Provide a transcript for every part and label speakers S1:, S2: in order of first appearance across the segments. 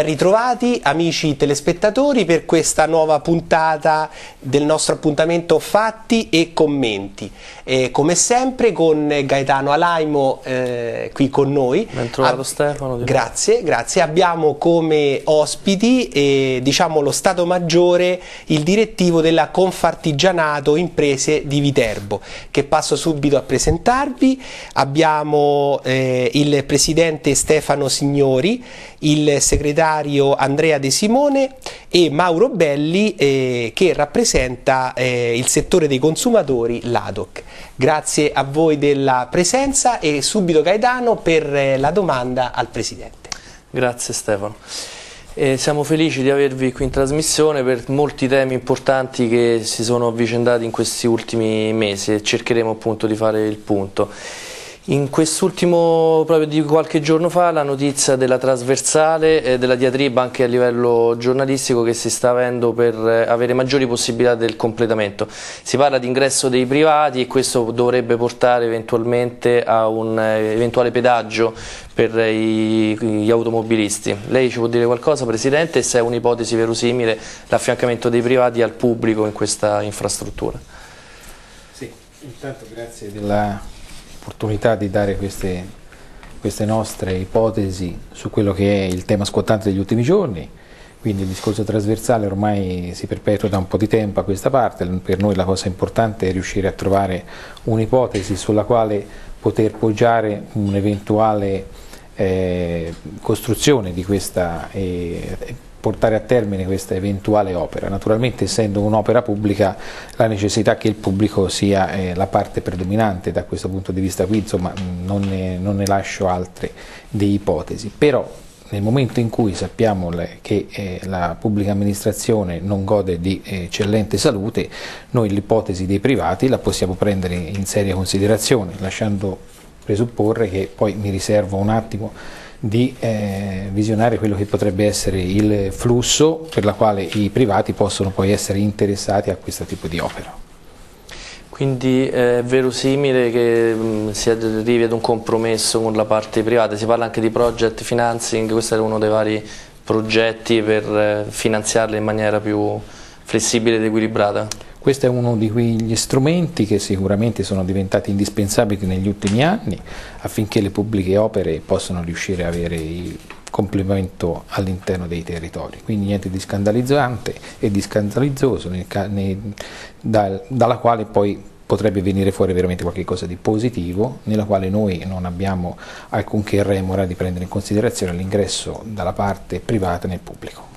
S1: Ben ritrovati amici telespettatori per questa nuova puntata del nostro appuntamento Fatti e Commenti. Eh, come sempre con Gaetano Alaimo eh, qui con noi.
S2: Ben trovato Ab Stefano.
S1: Grazie, grazie. Abbiamo come ospiti eh, diciamo, lo Stato Maggiore, il direttivo della Confartigianato Imprese di Viterbo, che passo subito a presentarvi. Abbiamo eh, il Presidente Stefano Signori, il segretario Andrea De Simone e Mauro Belli eh, che rappresenta eh, il settore dei consumatori, l'ADOC. Grazie a voi della presenza e subito Gaetano per eh, la domanda al Presidente.
S2: Grazie Stefano. Eh, siamo felici di avervi qui in trasmissione per molti temi importanti che si sono avvicendati in questi ultimi mesi e cercheremo appunto di fare il punto. In quest'ultimo, proprio di qualche giorno fa, la notizia della trasversale e della diatriba anche a livello giornalistico che si sta avendo per eh, avere maggiori possibilità del completamento. Si parla di ingresso dei privati e questo dovrebbe portare eventualmente a un eh, eventuale pedaggio per i, gli automobilisti. Lei ci può dire qualcosa Presidente se è un'ipotesi verosimile l'affiancamento dei privati al pubblico in questa infrastruttura?
S3: Sì, intanto grazie della l'opportunità di dare queste, queste nostre ipotesi su quello che è il tema scottante degli ultimi giorni, quindi il discorso trasversale ormai si perpetua da un po' di tempo a questa parte, per noi la cosa importante è riuscire a trovare un'ipotesi sulla quale poter poggiare un'eventuale eh, costruzione di questa eh, portare a termine questa eventuale opera. Naturalmente essendo un'opera pubblica la necessità che il pubblico sia eh, la parte predominante da questo punto di vista qui, insomma non ne, non ne lascio altre di ipotesi, però nel momento in cui sappiamo che eh, la pubblica amministrazione non gode di eh, eccellente salute, noi l'ipotesi dei privati la possiamo prendere in seria considerazione, lasciando presupporre che poi mi riservo un attimo di eh, visionare quello che potrebbe essere il flusso per la quale i privati possono poi essere interessati a questo tipo di opera.
S2: Quindi è verosimile che mm, si arrivi ad un compromesso con la parte privata, si parla anche di project financing, questo è uno dei vari progetti per eh, finanziarli in maniera più flessibile ed equilibrata?
S3: Questo è uno di quegli strumenti che sicuramente sono diventati indispensabili negli ultimi anni affinché le pubbliche opere possano riuscire ad avere il complemento all'interno dei territori, quindi niente di scandalizzante e di scandalizzoso dalla quale poi potrebbe venire fuori veramente qualcosa di positivo nella quale noi non abbiamo alcunché remora di prendere in considerazione l'ingresso dalla parte privata nel pubblico.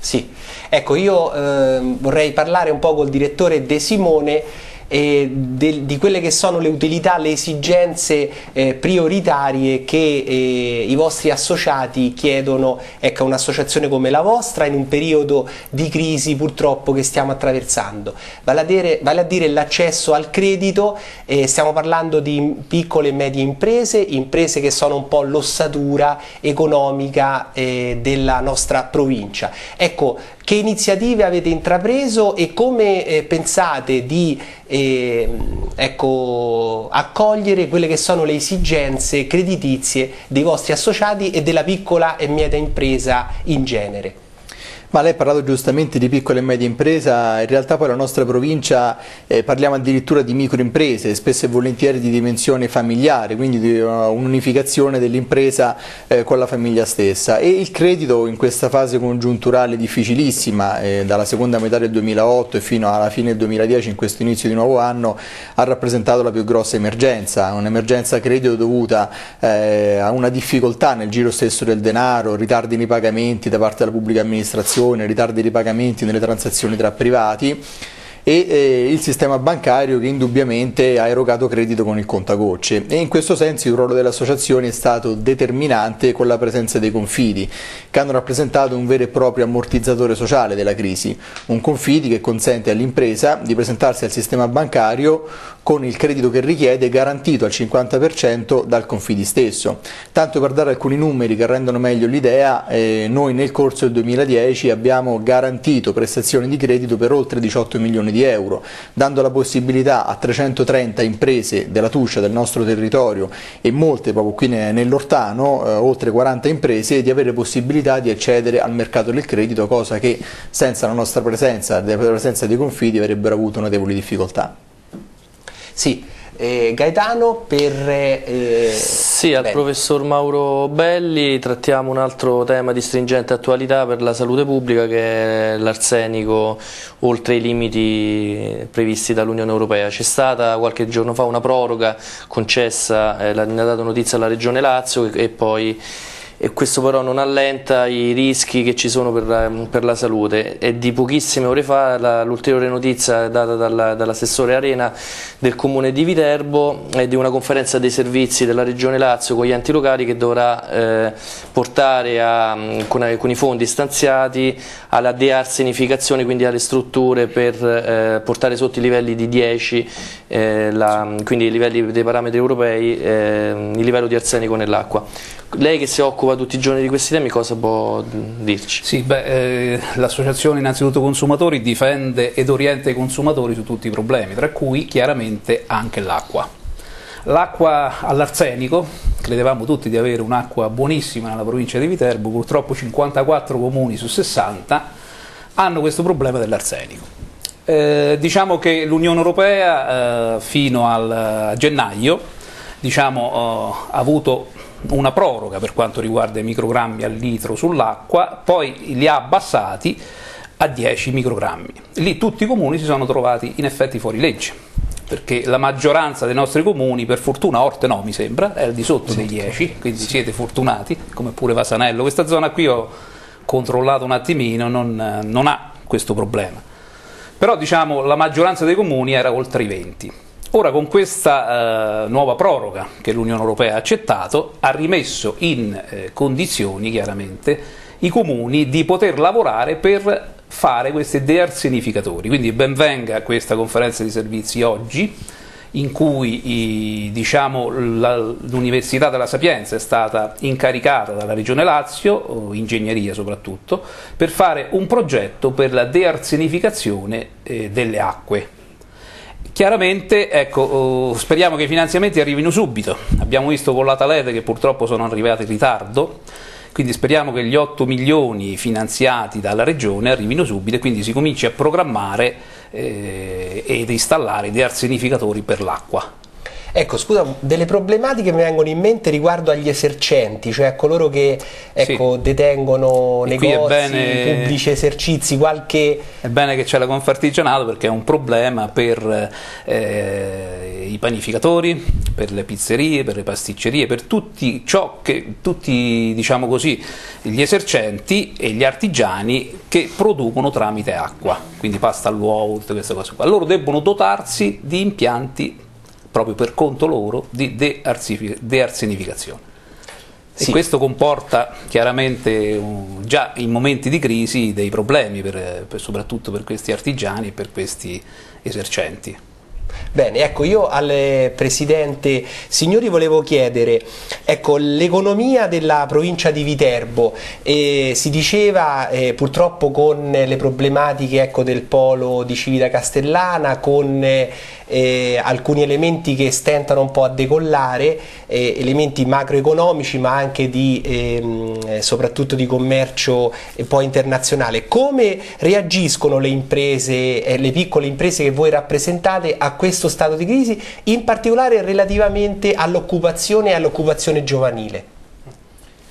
S1: Sì, ecco io eh, vorrei parlare un po' col direttore De Simone eh, de, di quelle che sono le utilità, le esigenze eh, prioritarie che eh, i vostri associati chiedono ecco, a un'associazione come la vostra in un periodo di crisi purtroppo che stiamo attraversando. Vale a dire, vale l'accesso al credito, eh, stiamo parlando di piccole e medie imprese, imprese che sono un po' l'ossatura economica eh, della nostra provincia. Ecco, che iniziative avete intrapreso e come eh, pensate di eh, ecco, accogliere quelle che sono le esigenze creditizie dei vostri associati e della piccola e media impresa in genere?
S4: Ma lei ha parlato giustamente di piccola e media impresa, in realtà poi la nostra provincia eh, parliamo addirittura di microimprese, spesso e volentieri di dimensione familiare, quindi di uh, un'unificazione dell'impresa eh, con la famiglia stessa. E il credito in questa fase congiunturale difficilissima, eh, dalla seconda metà del 2008 e fino alla fine del 2010, in questo inizio di nuovo anno, ha rappresentato la più grossa emergenza, un'emergenza credito dovuta eh, a una difficoltà nel giro stesso del denaro, ritardi nei pagamenti da parte della pubblica amministrazione, ritardi di pagamenti nelle transazioni tra privati e eh, il sistema bancario che indubbiamente ha erogato credito con il contagocce e in questo senso il ruolo delle associazioni è stato determinante con la presenza dei confidi che hanno rappresentato un vero e proprio ammortizzatore sociale della crisi, un confidi che consente all'impresa di presentarsi al sistema bancario con il credito che richiede garantito al 50% dal confidi stesso. Tanto per dare alcuni numeri che rendono meglio l'idea, eh, noi nel corso del 2010 abbiamo garantito prestazioni di credito per oltre 18 milioni di di euro, dando la possibilità a 330 imprese della Tuscia, del nostro territorio e molte proprio qui nell'Ortano, eh, oltre 40 imprese, di avere possibilità di accedere al mercato del credito, cosa che senza la nostra presenza, la presenza dei confidi avrebbero avuto notevoli difficoltà.
S1: Sì, eh, Gaetano per...
S2: Eh, sì, al bene. professor Mauro Belli trattiamo un altro tema di stringente attualità per la salute pubblica che è l'arsenico oltre i limiti previsti dall'Unione Europea. C'è stata qualche giorno fa una proroga concessa, eh, ne ha dato notizia alla Regione Lazio e poi e questo però non allenta i rischi che ci sono per, per la salute. E di pochissime ore fa l'ulteriore notizia data dall'assessore Arena del comune di Viterbo è di una conferenza dei servizi della regione Lazio con gli enti locali che dovrà eh, portare a, con, con, i fondi stanziati alla dearsenificazione, quindi alle strutture per eh, portare sotto i livelli di 10, eh, la, quindi i livelli dei parametri europei, eh, il livello di arsenico nell'acqua. Lei che si occupa tutti i giorni di questi temi cosa può dirci?
S5: Sì, eh, l'associazione innanzitutto consumatori difende ed orienta i consumatori su tutti i problemi, tra cui chiaramente anche l'acqua. L'acqua all'arsenico, credevamo tutti di avere un'acqua buonissima nella provincia di Viterbo, purtroppo 54 comuni su 60 hanno questo problema dell'arsenico. Eh, diciamo che l'Unione Europea eh, fino al gennaio diciamo, eh, ha avuto una proroga per quanto riguarda i microgrammi al litro sull'acqua, poi li ha abbassati a 10 microgrammi. Lì tutti i comuni si sono trovati in effetti fuori legge, perché la maggioranza dei nostri comuni, per fortuna Orte no mi sembra, è al di sotto dei 10, quindi siete fortunati, come pure Vasanello. Questa zona qui ho controllato un attimino, non, non ha questo problema. Però diciamo la maggioranza dei comuni era oltre i 20. Ora con questa eh, nuova proroga che l'Unione Europea ha accettato ha rimesso in eh, condizioni chiaramente i comuni di poter lavorare per fare questi dearsenificatori. Quindi benvenga questa conferenza di servizi oggi in cui diciamo, l'Università della Sapienza è stata incaricata dalla Regione Lazio, ingegneria soprattutto, per fare un progetto per la dearsenificazione eh, delle acque Chiaramente, ecco, oh, speriamo che i finanziamenti arrivino subito. Abbiamo visto con la Talete che purtroppo sono arrivati in ritardo, quindi speriamo che gli 8 milioni finanziati dalla Regione arrivino subito e quindi si cominci a programmare eh, ed installare dei arsenificatori per l'acqua.
S1: Ecco, scusa, delle problematiche mi vengono in mente riguardo agli esercenti, cioè a coloro che ecco, sì. detengono e negozi, bene, pubblici esercizi, qualche...
S5: È bene che c'è la Confartigianato perché è un problema per eh, i panificatori, per le pizzerie, per le pasticcerie, per tutti ciò che, tutti, diciamo così, gli esercenti e gli artigiani che producono tramite acqua, quindi pasta all'uovo, tutte queste cose qua. Loro debbono dotarsi di impianti proprio per conto loro di dearsenificazione. Sì. E questo comporta chiaramente uh, già in momenti di crisi dei problemi, per, per, soprattutto per questi artigiani e per questi esercenti.
S1: Bene, ecco io al Presidente Signori volevo chiedere, ecco l'economia della provincia di Viterbo eh, si diceva eh, purtroppo con le problematiche ecco, del polo di Civita Castellana, con eh, eh, alcuni elementi che stentano un po' a decollare, eh, elementi macroeconomici ma anche di, ehm, soprattutto di commercio poi internazionale. Come reagiscono le imprese, eh, le piccole imprese che voi rappresentate a questo stato di crisi, in particolare relativamente all'occupazione e all'occupazione giovanile?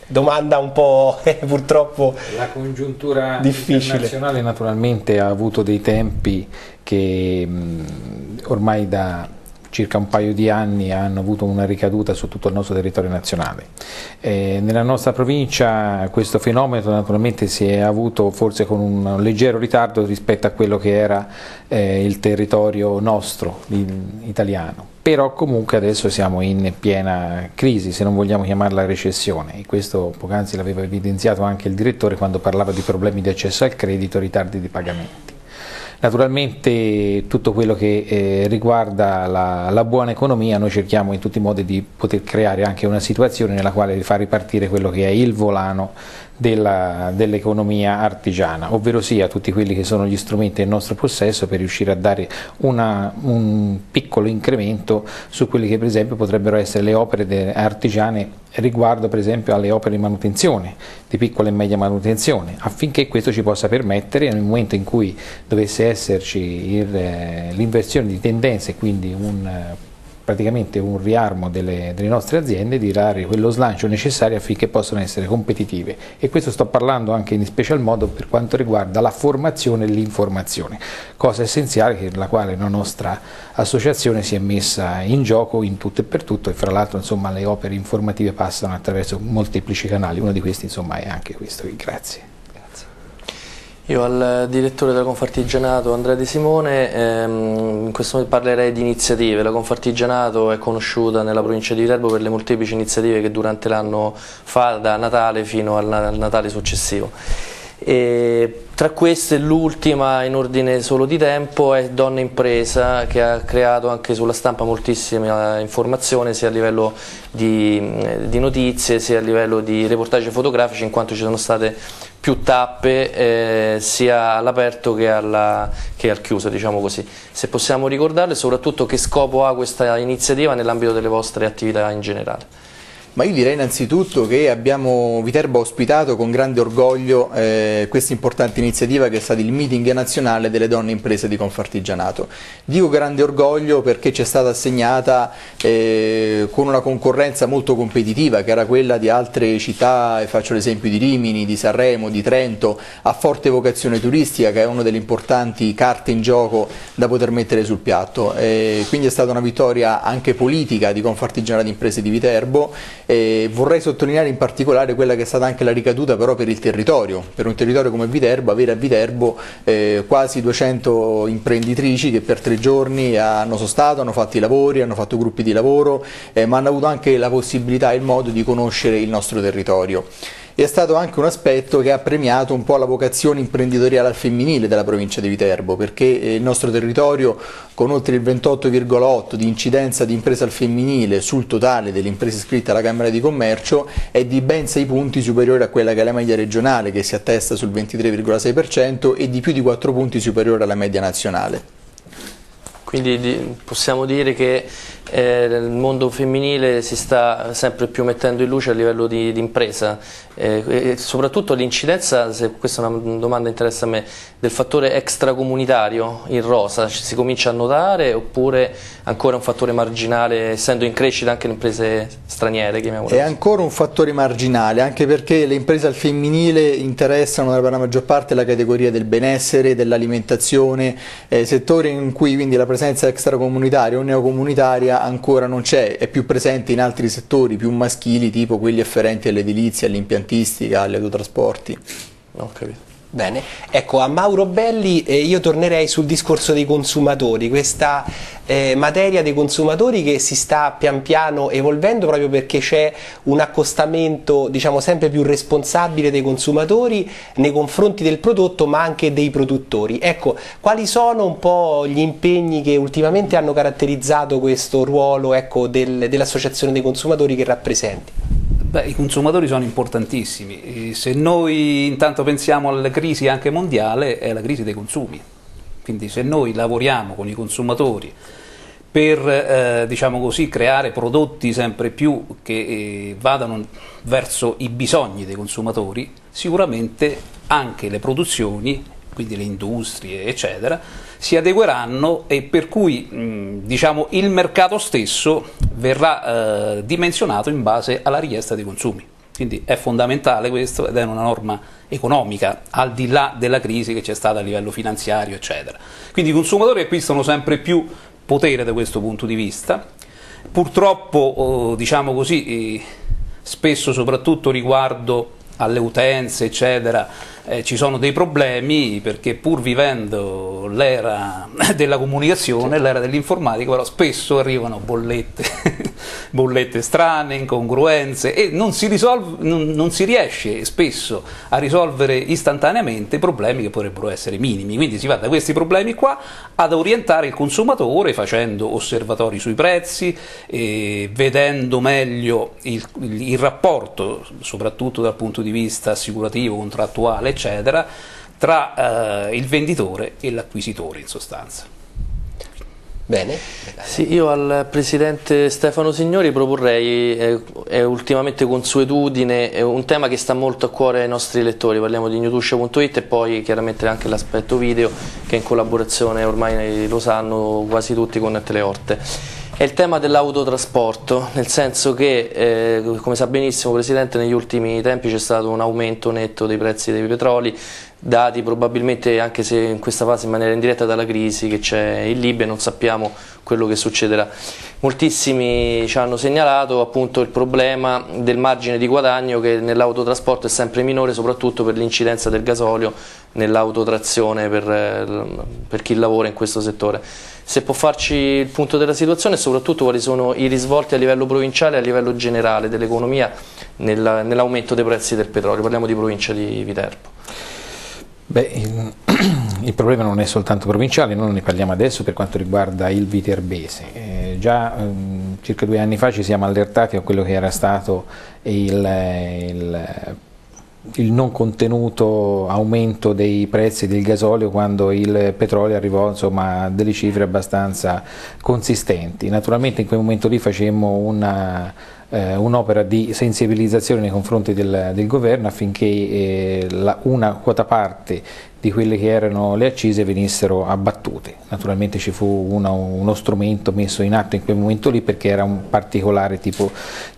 S1: Domanda un po' eh, purtroppo
S3: la congiuntura
S1: difficile.
S3: internazionale naturalmente ha avuto dei tempi che mh, ormai da circa un paio di anni hanno avuto una ricaduta su tutto il nostro territorio nazionale. Eh, nella nostra provincia questo fenomeno naturalmente si è avuto forse con un leggero ritardo rispetto a quello che era eh, il territorio nostro, italiano però comunque adesso siamo in piena crisi, se non vogliamo chiamarla recessione, e questo poc'anzi l'aveva evidenziato anche il direttore quando parlava di problemi di accesso al credito, ritardi di pagamenti. Naturalmente tutto quello che eh, riguarda la, la, buona economia noi cerchiamo in tutti i modi di poter creare anche una situazione nella quale far ripartire quello che è il volano dell'economia artigiana, ovvero sia tutti quelli che sono gli strumenti del nostro possesso per riuscire a dare una, un piccolo incremento su quelli che per esempio potrebbero essere le opere artigiane riguardo per esempio alle opere di manutenzione, di piccola e media manutenzione, affinché questo ci possa permettere nel momento in cui dovesse esserci eh, l'inversione di tendenze, quindi un praticamente un riarmo delle, delle, nostre aziende di dare quello slancio necessario affinché possano essere competitive. E questo sto parlando anche in special modo per quanto riguarda la formazione e l'informazione, cosa essenziale per la quale la nostra associazione si è messa in gioco in tutto e per tutto. E fra l'altro le opere informative passano attraverso molteplici canali, uno di questi insomma è anche questo, grazie.
S2: Io al direttore della Confartigianato Andrea De Simone ehm, in questo momento parlerei di iniziative. La Confartigianato è conosciuta nella provincia di Viterbo per le molteplici iniziative che durante l'anno fa da Natale fino al, al Natale successivo. E tra queste l'ultima in ordine solo di tempo è Donna Impresa che ha creato anche sulla stampa moltissima informazione sia a livello di, di notizie sia a livello di reportage fotografici in quanto ci sono state più tappe eh, sia all'aperto che, che, al chiuso diciamo così. Se possiamo ricordarle soprattutto che scopo ha questa iniziativa nell'ambito delle vostre attività in generale.
S4: Ma io direi innanzitutto che abbiamo Viterbo ospitato con grande orgoglio eh, questa importante iniziativa che è stata il meeting nazionale delle donne imprese di Confartigianato. Dico grande orgoglio perché ci è stata assegnata eh, con una concorrenza molto competitiva che era quella di altre città, faccio l'esempio di Rimini, di Sanremo, di Trento, a forte vocazione turistica che è una delle importanti carte in gioco da poter mettere sul piatto. Eh, quindi è stata una vittoria anche politica di Confartigianato Imprese di Viterbo e vorrei sottolineare in particolare quella che è stata anche la ricaduta però per il territorio, per un territorio come Viterbo, avere a Viterbo eh, quasi 200 imprenditrici che per tre giorni hanno sostato, hanno fatto i lavori, hanno fatto gruppi di lavoro, eh, ma hanno avuto anche la possibilità e il modo di conoscere il nostro territorio è stato anche un aspetto che ha premiato un po' la vocazione imprenditoriale al femminile della provincia di Viterbo, perché eh, il nostro territorio con oltre il 28,8 di incidenza di impresa al femminile sul totale delle imprese iscritte alla Camera di Commercio è di ben 6 punti superiore a quella che è la media regionale che si attesta sul 23,6% e di più di 4 punti superiore alla media nazionale.
S2: Quindi possiamo dire che eh, il mondo femminile si sta sempre più mettendo in luce a livello di, di impresa eh, e soprattutto l'incidenza, se questa è una domanda che interessa a me, del fattore extracomunitario in rosa, si comincia a notare oppure ancora un fattore marginale essendo in crescita anche le imprese straniere?
S4: È ancora un fattore marginale anche perché le imprese al femminile interessano per la maggior parte la categoria del benessere, dell'alimentazione, eh, settori in cui quindi la presenza extracomunitaria o neocomunitaria ancora non c'è, è più presente in altri settori più maschili, tipo quelli afferenti all'edilizia, all'impiantistica, agli autotrasporti.
S2: Ho capito.
S1: Bene, ecco a Mauro Belli eh, io tornerei sul discorso dei consumatori, questa eh, materia dei consumatori che si sta pian piano evolvendo proprio perché c'è un accostamento diciamo sempre più responsabile dei consumatori nei confronti del prodotto ma anche dei produttori. Ecco, quali sono un po' gli impegni che ultimamente hanno caratterizzato questo ruolo ecco, del, dell'associazione dei consumatori che rappresenti?
S5: Beh, I consumatori sono importantissimi, se noi intanto pensiamo alla crisi anche mondiale è la crisi dei consumi, quindi se noi lavoriamo con i consumatori per eh, diciamo così, creare prodotti sempre più che eh, vadano verso i bisogni dei consumatori, sicuramente anche le produzioni, quindi le industrie eccetera, si adegueranno e per cui diciamo, il mercato stesso verrà eh, dimensionato in base alla richiesta dei consumi. Quindi è fondamentale questo ed è una norma economica, al di là della crisi che c'è stata a livello finanziario, eccetera. Quindi i consumatori acquistano sempre più potere da questo punto di vista. Purtroppo, oh, diciamo così, eh, spesso soprattutto riguardo alle utenze, eccetera, eh, ci sono dei problemi perché pur vivendo l'era della comunicazione, l'era dell'informatica, però spesso arrivano bollette bollette strane, incongruenze e non si, risolve, non, non si riesce spesso a risolvere istantaneamente problemi che potrebbero essere minimi. Quindi si va da questi problemi qua ad orientare il consumatore facendo osservatori sui prezzi, eh, vedendo meglio il, il, il rapporto, soprattutto dal punto di vista assicurativo, contrattuale, eccetera, tra eh, il venditore e l'acquisitore in sostanza.
S1: Bene.
S2: Sì, io al Presidente Stefano Signori proporrei, eh, è ultimamente consuetudine, è un tema che sta molto a cuore ai nostri lettori, parliamo di newtuscia.it e poi chiaramente anche l'aspetto video che in collaborazione ormai lo sanno quasi tutti con Teleorte. È il tema dell'autotrasporto, nel senso che, eh, come sa benissimo Presidente, negli ultimi tempi c'è stato un aumento netto dei prezzi dei petroli, dati probabilmente anche se in questa fase in maniera indiretta dalla crisi che c'è in Libia non sappiamo quello che succederà. Moltissimi ci hanno segnalato appunto il problema del margine di guadagno che nell'autotrasporto è sempre minore soprattutto per l'incidenza del gasolio nell'autotrazione per, eh, per chi lavora in questo settore. Se può farci il punto della situazione e soprattutto quali sono i risvolti a livello provinciale e a livello generale dell'economia nell'aumento dei prezzi del petrolio, parliamo di provincia di Viterbo.
S3: Beh, il, il, problema non è soltanto provinciale, noi ne parliamo adesso per quanto riguarda il viterbese. Eh, già ehm, circa due anni fa ci siamo allertati a quello che era stato il, il, il, non contenuto aumento dei prezzi del gasolio quando il petrolio arrivò insomma, a delle cifre abbastanza consistenti. Naturalmente in quel momento lì facemmo una un'opera di sensibilizzazione nei confronti del, del governo affinché eh, la, una quota parte di quelle che erano le accise venissero abbattute. Naturalmente ci fu una, uno strumento messo in atto in quel momento lì perché era un particolare tipo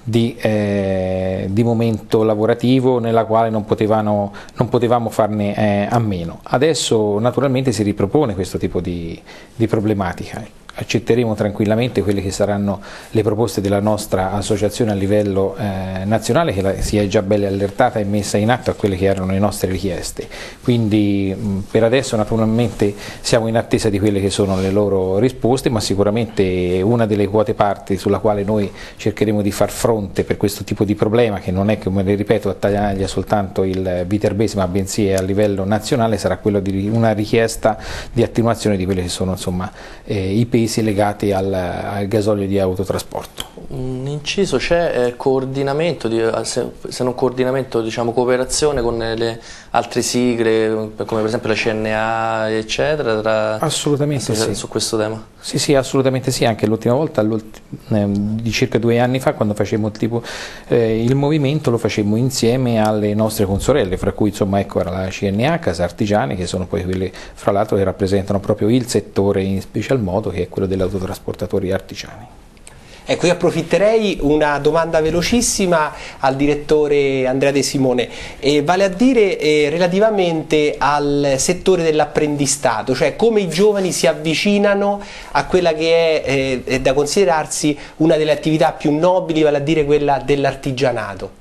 S3: di, eh, di momento lavorativo nella quale non, potevano, non potevamo farne eh, a meno. Adesso naturalmente si ripropone questo tipo di, di problematica accetteremo tranquillamente quelle che saranno le proposte della nostra associazione a livello eh, nazionale che la, si è già bella allertata e messa in atto a quelle che erano le nostre richieste. Quindi mh, per adesso naturalmente siamo in attesa di quelle che sono le loro risposte, ma sicuramente una delle quote parti sulla quale noi cercheremo di far fronte per questo tipo di problema, che non è come le ripeto attaglia soltanto il viterbese ma bensì è a livello nazionale, sarà quello di una richiesta di attenuazione di quelli che sono insomma, eh, i pesi spesi legati al, al gasolio di autotrasporto.
S2: Un inciso c'è coordinamento, di, se, se, non coordinamento, diciamo cooperazione con le altre sigle come per esempio la CNA eccetera tra,
S3: assolutamente
S2: su,
S3: sì.
S2: su questo tema?
S3: Sì sì assolutamente sì, anche l'ultima volta eh, di circa due anni fa quando facemmo il, tipo, eh, il movimento lo facemmo insieme alle nostre consorelle, fra cui insomma ecco era la CNA, Casa Artigiani che sono poi quelle fra l'altro che rappresentano proprio il settore in special modo che è quello degli autotrasportatori artigiani.
S1: Ecco, io approfitterei una domanda velocissima al direttore Andrea De Simone, eh, vale a dire eh, relativamente al settore dell'apprendistato, cioè come i giovani si avvicinano a quella che è, eh, è da considerarsi una delle attività più nobili, vale a dire quella dell'artigianato.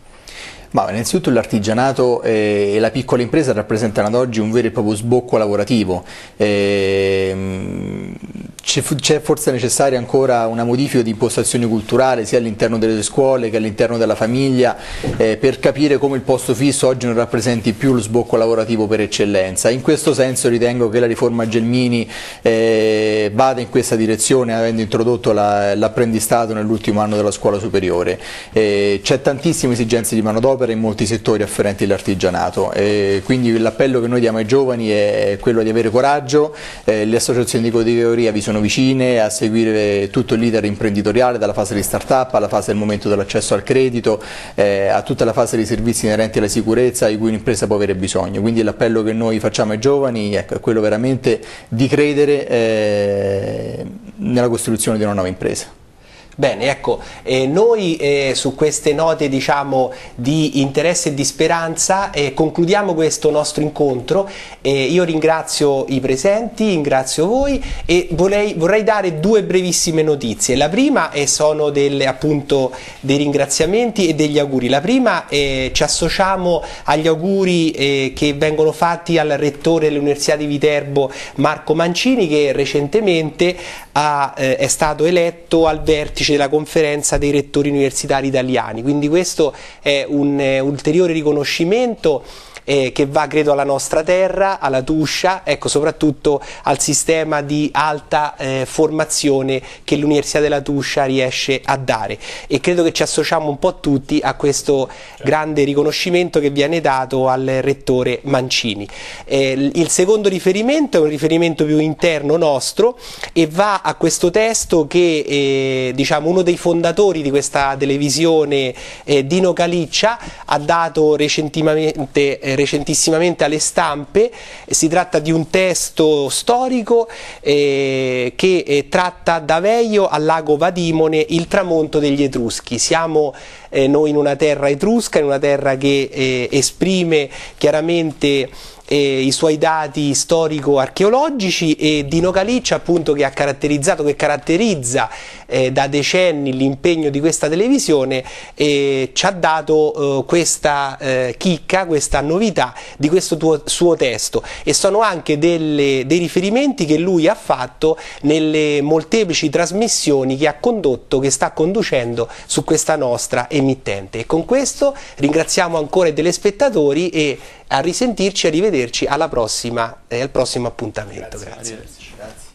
S4: Ma innanzitutto l'artigianato e la piccola impresa rappresentano ad oggi un vero e proprio sbocco lavorativo. Ehm, c'è forse necessaria ancora una modifica di impostazione culturale sia all'interno delle scuole che all'interno della famiglia eh, per capire come il posto fisso oggi non rappresenti più lo sbocco lavorativo per eccellenza. In questo senso ritengo che la riforma Gelmini eh, vada in questa direzione avendo introdotto l'apprendistato la, nell'ultimo anno della scuola superiore. Eh, c'è tantissime esigenze di manodopera in molti settori afferenti all'artigianato, eh, quindi l'appello che noi diamo ai giovani è quello di avere coraggio, eh, le associazioni di categoria vi sono vicine a seguire tutto l'iter imprenditoriale dalla fase di start-up alla fase del momento dell'accesso al credito, eh, a tutta la fase dei servizi inerenti alla sicurezza di cui un'impresa può avere bisogno. Quindi l'appello che noi facciamo ai giovani ecco, è quello veramente di credere eh, nella costruzione di una nuova impresa.
S1: Bene, ecco, eh, noi eh, su queste note diciamo, di interesse e di speranza eh, concludiamo questo nostro incontro. io ringrazio i presenti, ringrazio voi e vorrei, vorrei dare due brevissime notizie. La prima sono delle, appunto, dei ringraziamenti e degli auguri. La prima eh, ci associamo agli auguri eh, che vengono fatti al rettore dell'Università di Viterbo Marco Mancini che recentemente ha, eh, è stato eletto al vertice vertice della conferenza dei rettori universitari italiani, quindi questo è un eh, ulteriore riconoscimento eh, che va credo alla nostra terra, alla Tuscia, ecco soprattutto al sistema di alta eh, formazione che l'Università della Tuscia riesce a dare e credo che ci associamo un po' tutti a questo grande riconoscimento che viene dato al rettore Mancini. Eh, il secondo riferimento è un riferimento più interno nostro e va a questo testo che eh, diciamo uno dei fondatori di questa televisione, eh, Dino Caliccia, ha dato recentemente eh, recentissimamente alle stampe, si tratta di un testo storico eh, che eh, tratta da Veio al lago Vadimone il tramonto degli Etruschi. Siamo eh, noi in una terra etrusca, in una terra che eh, esprime chiaramente eh, i suoi dati storico-archeologici e Dino Caliccia appunto che ha caratterizzato, che caratterizza eh, da decenni l'impegno di questa televisione eh, ci ha dato eh, questa eh, chicca, questa novità di questo tuo, suo testo. E sono anche delle, dei riferimenti che lui ha fatto nelle molteplici trasmissioni che ha condotto, che sta conducendo su questa nostra emittente e con questo ringraziamo ancora i telespettatori e a risentirci arrivederci alla prossima, eh, al prossimo appuntamento.
S4: Grazie. Grazie.